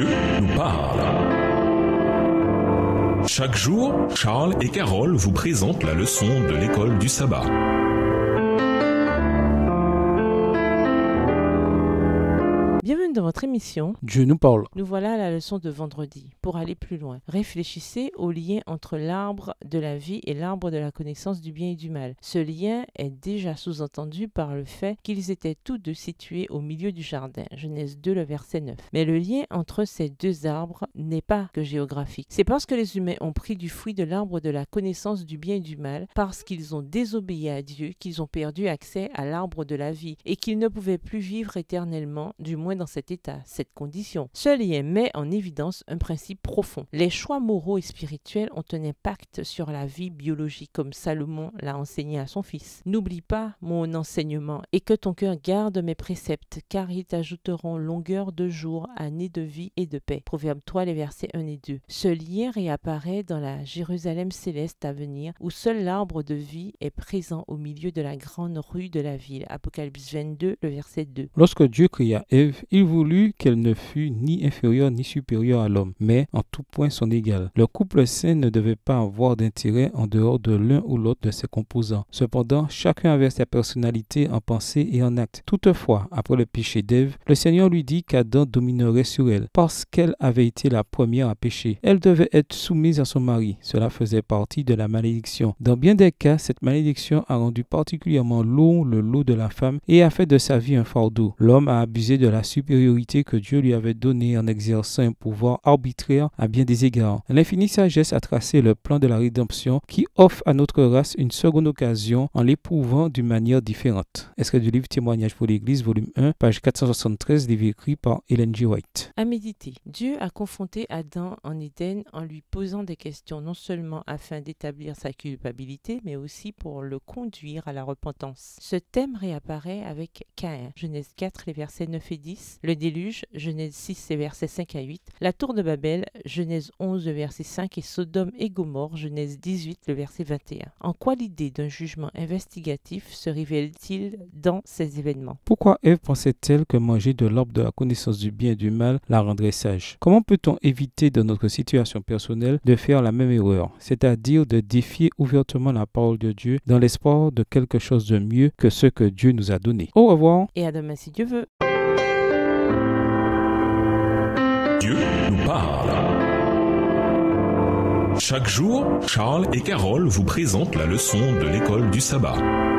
Nous parle. Chaque jour, Charles et Carole vous présentent la leçon de l'école du sabbat. Bienvenue dans votre émission. Dieu nous parle. Nous voilà à la leçon de vendredi. Pour aller plus loin, réfléchissez au lien entre l'arbre de la vie et l'arbre de la connaissance du bien et du mal. Ce lien est déjà sous-entendu par le fait qu'ils étaient tous deux situés au milieu du jardin. Genèse 2, le verset 9. Mais le lien entre ces deux arbres n'est pas que géographique. C'est parce que les humains ont pris du fruit de l'arbre de la connaissance du bien et du mal, parce qu'ils ont désobéi à Dieu, qu'ils ont perdu accès à l'arbre de la vie et qu'ils ne pouvaient plus vivre éternellement, du moins dans cet état, cette condition. Ce lien met en évidence un principe profond. Les choix moraux et spirituels ont un impact sur la vie biologique, comme Salomon l'a enseigné à son fils. N'oublie pas mon enseignement et que ton cœur garde mes préceptes, car ils t'ajouteront longueur de jour, année de vie et de paix. Proverbe 3, les versets 1 et 2. Ce lien réapparaît dans la Jérusalem céleste à venir, où seul l'arbre de vie est présent au milieu de la grande rue de la ville. Apocalypse 22, le verset 2. Lorsque Dieu créa Ève, il voulut qu'elle ne fût ni inférieure ni supérieure à l'homme, mais en tout point son égale. Le couple sain ne devait pas avoir d'intérêt en dehors de l'un ou l'autre de ses composants. Cependant, chacun avait sa personnalité en pensée et en acte. Toutefois, après le péché d'Ève, le Seigneur lui dit qu'Adam dominerait sur elle, parce qu'elle avait été la première à pécher. Elle devait être soumise à son mari. Cela faisait partie de la malédiction. Dans bien des cas, cette malédiction a rendu particulièrement lourd le lot de la femme et a fait de sa vie un fardeau. L'homme a abusé de la supériorité que Dieu lui avait donnée en exerçant un pouvoir arbitraire à bien des égards. L'infinie sagesse a tracé le plan de la rédemption qui offre à notre race une seconde occasion en l'éprouvant d'une manière différente. Que du livre Témoignage pour l'Église, volume 1, page 473, livre écrit par Ellen G. White. À méditer. Dieu a confronté Adam en Éden en lui posant des questions non seulement afin d'établir sa culpabilité, mais aussi pour le conduire à la repentance. Ce thème réapparaît avec Caïn, Genèse 4, les versets 9 et 10, le déluge, Genèse 6, les versets 5 à 8, la tour de Babel, Genèse 11, le verset 5 et Sodome et Gomorre, Genèse 18, le verset 21. En quoi l'idée d'un jugement investigatif se révèle-t-il dans ces événements? Pourquoi Ève pensait-elle que manger de l'arbre de la connaissance du bien et du mal la rendrait sage? Comment peut-on éviter dans notre situation personnelle de faire la même erreur, c'est-à-dire de défier ouvertement la parole de Dieu dans l'espoir de quelque chose de mieux que ce que Dieu nous a donné? Au revoir. Et à demain si Dieu veut. Dieu nous parle. Chaque jour, Charles et Carole vous présentent la leçon de l'école du sabbat.